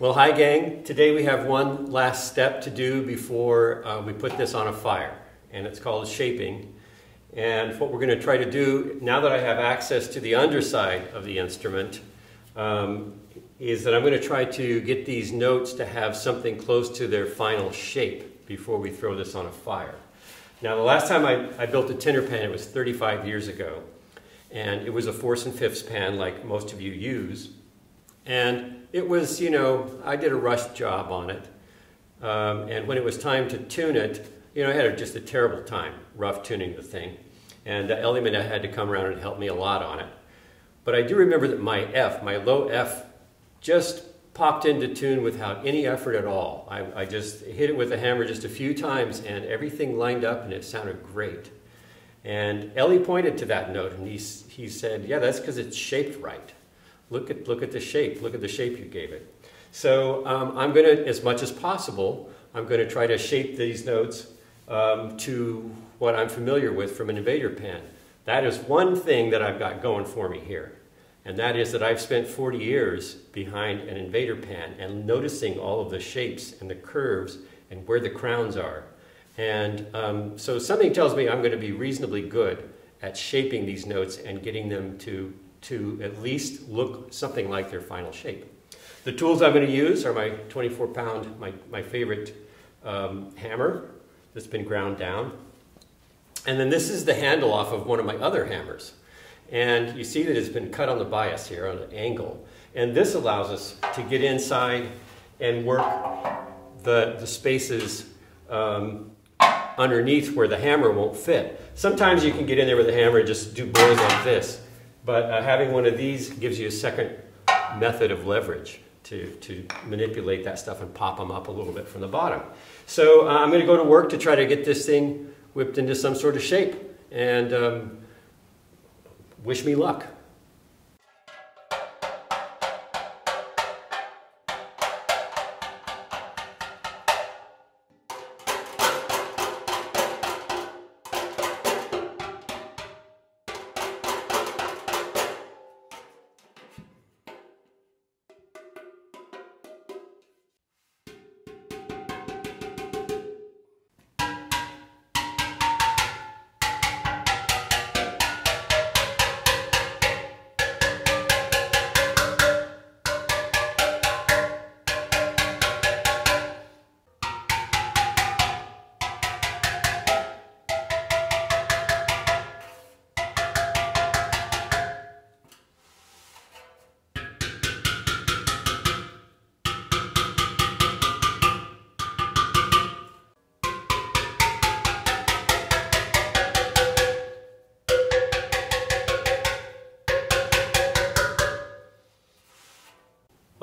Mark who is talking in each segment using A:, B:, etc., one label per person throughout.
A: Well, hi gang. Today we have one last step to do before uh, we put this on a fire, and it's called shaping. And what we're going to try to do, now that I have access to the underside of the instrument, um, is that I'm going to try to get these notes to have something close to their final shape before we throw this on a fire. Now, the last time I, I built a tenor pan, it was 35 years ago, and it was a fourths and fifths pan like most of you use. And it was, you know, I did a rush job on it. Um, and when it was time to tune it, you know, I had just a terrible time rough tuning the thing. And uh, Ellie had to come around and help me a lot on it. But I do remember that my F, my low F, just popped into tune without any effort at all. I, I just hit it with a hammer just a few times and everything lined up and it sounded great. And Ellie pointed to that note and he, he said, yeah, that's because it's shaped right. Look at, look at the shape. Look at the shape you gave it. So um, I'm going to, as much as possible, I'm going to try to shape these notes um, to what I'm familiar with from an invader pan. That is one thing that I've got going for me here. And that is that I've spent 40 years behind an invader pan and noticing all of the shapes and the curves and where the crowns are. And um, so something tells me I'm going to be reasonably good at shaping these notes and getting them to to at least look something like their final shape. The tools I'm going to use are my 24 pound, my, my favorite um, hammer that's been ground down. And then this is the handle off of one of my other hammers. And you see that it's been cut on the bias here on an angle. And this allows us to get inside and work the, the spaces um, underneath where the hammer won't fit. Sometimes you can get in there with a hammer and just do bores like this. But uh, having one of these gives you a second method of leverage to, to manipulate that stuff and pop them up a little bit from the bottom. So uh, I'm going to go to work to try to get this thing whipped into some sort of shape. And um, wish me luck.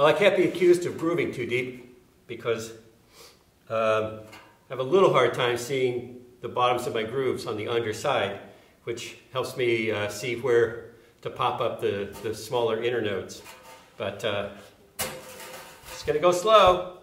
A: I can't be accused of grooving too deep because um, I have a little hard time seeing the bottoms of my grooves on the underside, which helps me uh, see where to pop up the, the smaller inner notes. But uh, it's to go slow.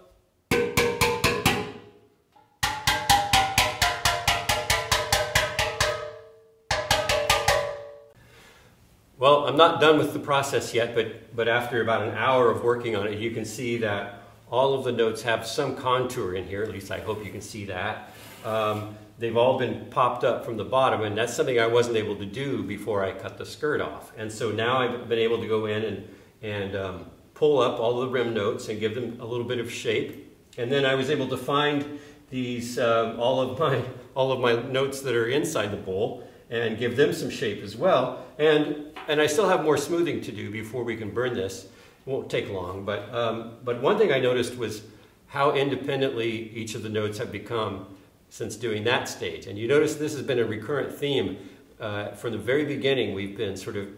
A: Well, I'm not done with the process yet, but, but after about an hour of working on it, you can see that all of the notes have some contour in here, at least I hope you can see that. Um, they've all been popped up from the bottom, and that's something I wasn't able to do before I cut the skirt off. And so now I've been able to go in and, and um, pull up all the rim notes and give them a little bit of shape. And then I was able to find these, um, all, of my, all of my notes that are inside the bowl and give them some shape as well. And, and I still have more smoothing to do before we can burn this. It won't take long, but, um, but one thing I noticed was how independently each of the notes have become since doing that stage. And you notice this has been a recurrent theme. Uh, from the very beginning, we've been sort of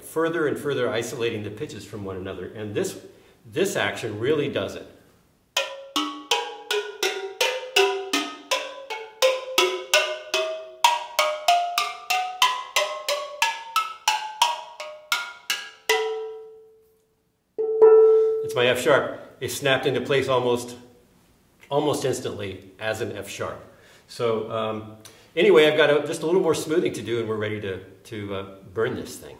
A: further and further isolating the pitches from one another. And this, this action really does it. My F sharp. It snapped into place almost, almost instantly as an F sharp. So um, anyway, I've got a, just a little more smoothing to do and we're ready to, to uh, burn this thing.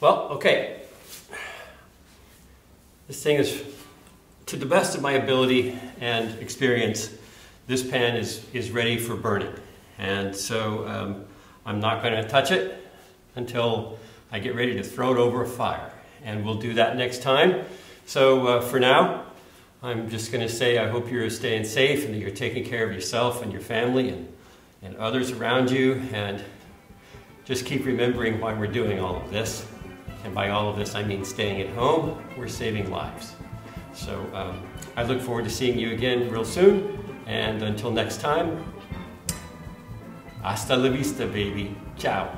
A: Well, okay. This thing is, to the best of my ability and experience, this pan is, is ready for burning. And so um, I'm not going to touch it until I get ready to throw it over a fire. And we'll do that next time. So uh, for now, I'm just going to say I hope you're staying safe and that you're taking care of yourself and your family and, and others around you. And just keep remembering why we're doing all of this. And by all of this, I mean staying at home. We're saving lives. So um, I look forward to seeing you again real soon. And until next time, hasta la vista, baby. Ciao.